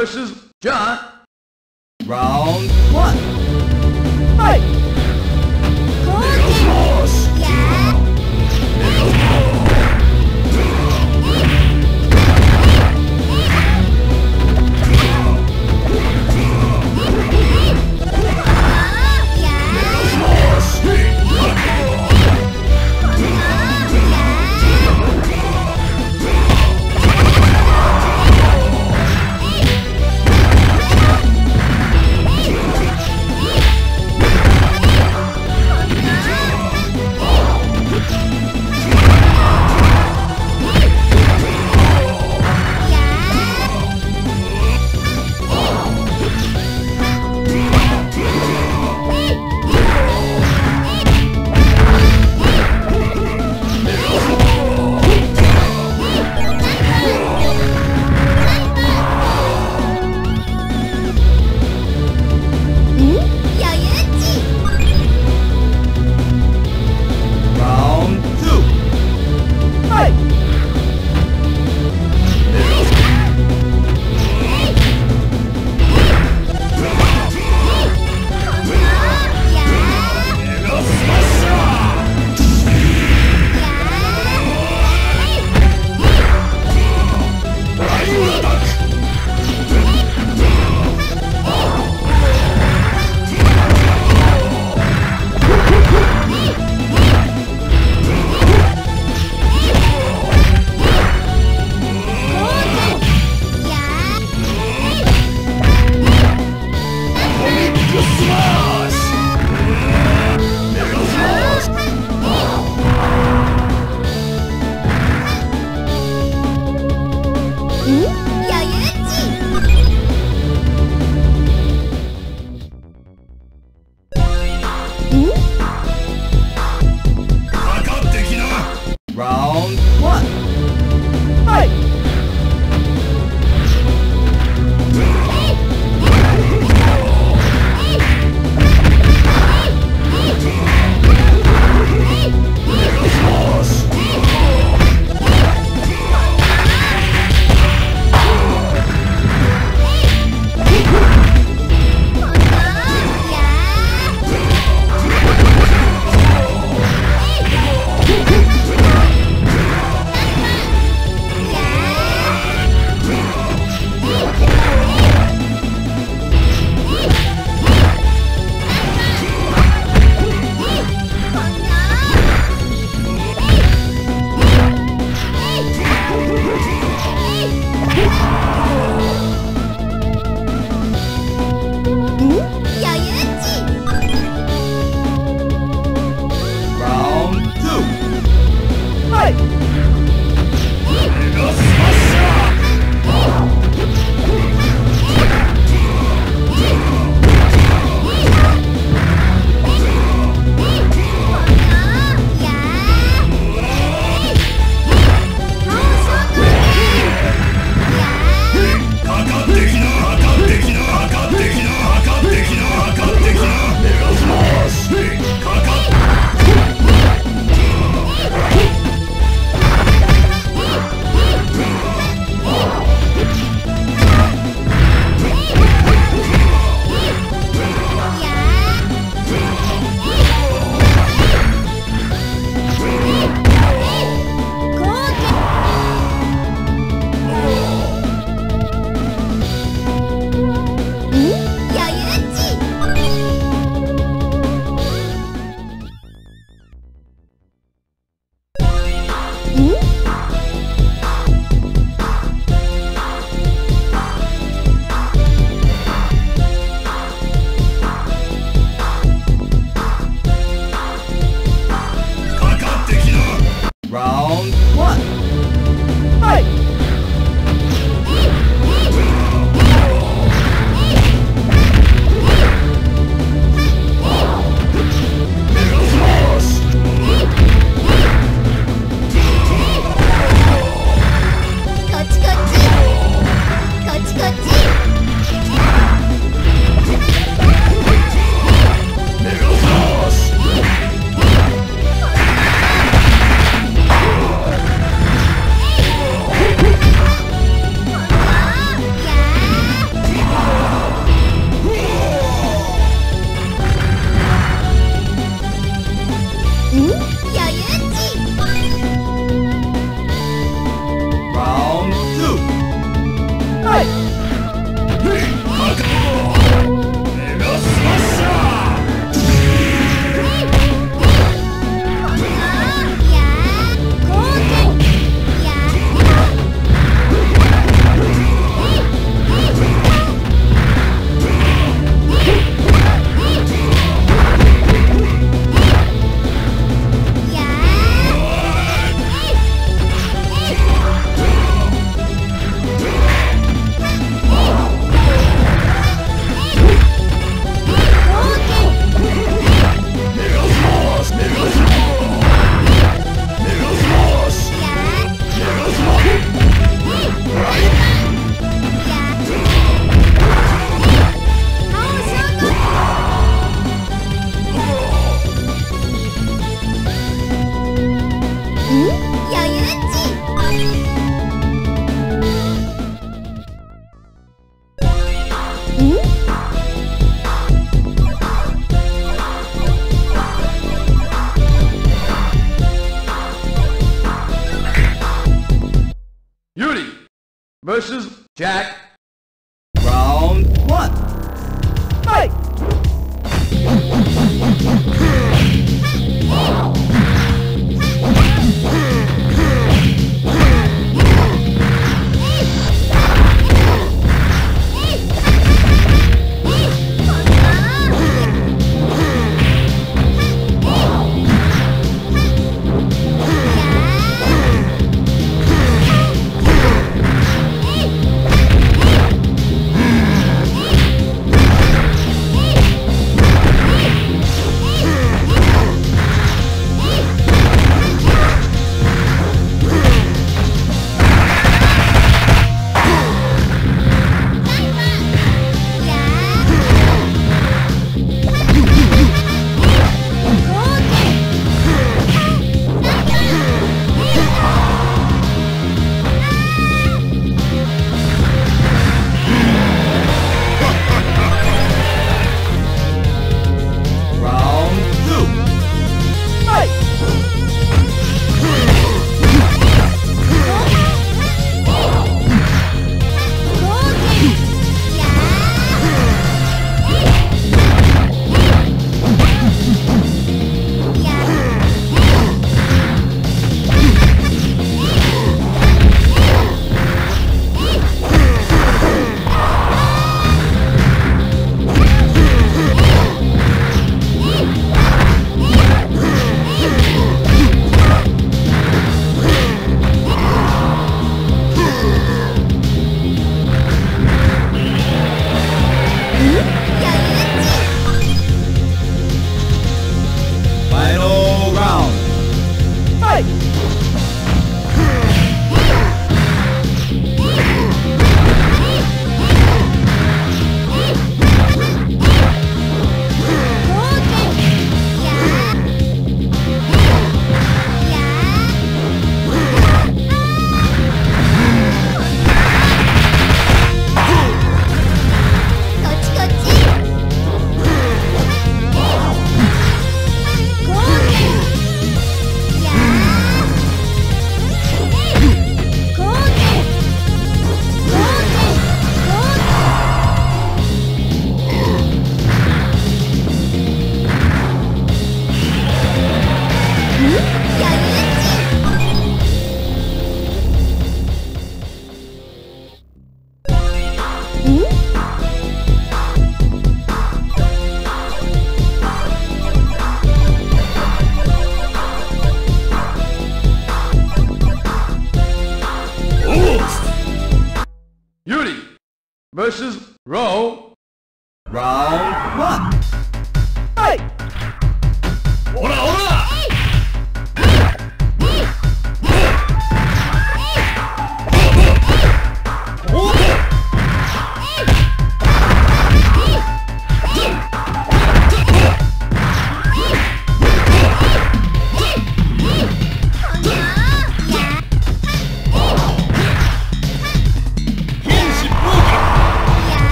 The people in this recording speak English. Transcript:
versus John.